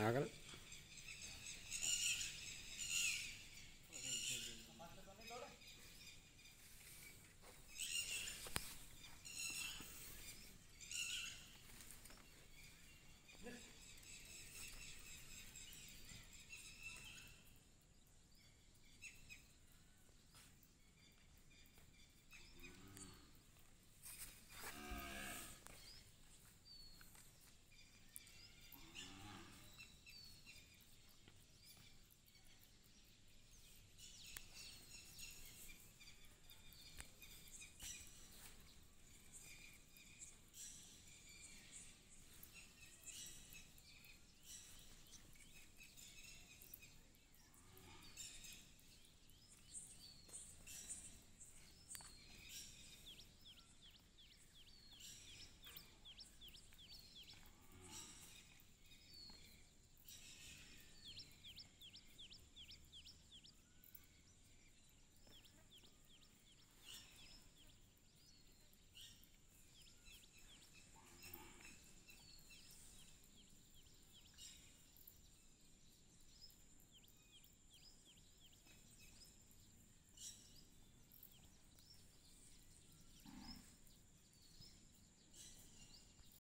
I got it.